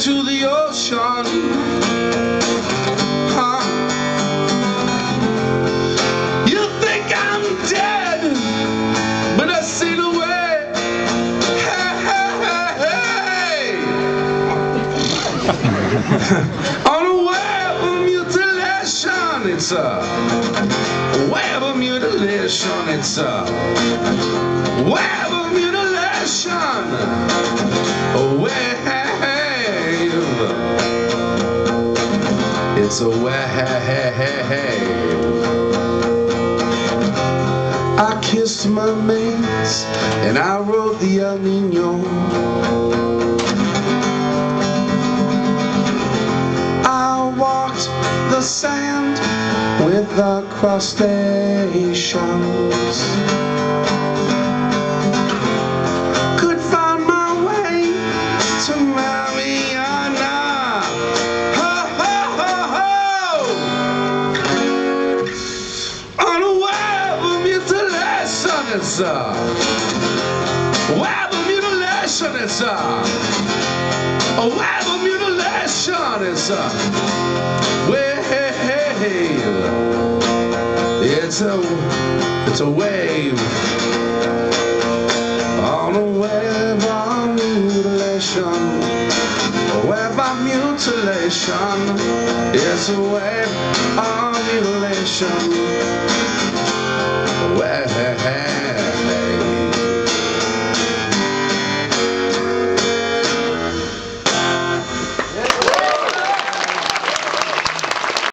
into the ocean. Huh? You think I'm dead, but I sail away. Hey, hey, hey, hey. Mutilation, it's a web of mutilation, it's a web of mutilation. A wave. It's a wave. I kissed my mates and I wrote the El Nino. With the crustaceans. Could find my way to Mariana. Ho, ho, ho, ho! Web of mutilation, it's a web of mutilation, it's a a web of mutilation, it's a wave. It's a it's a wave on a web of mutilation. A web of mutilation. It's a web of mutilation. A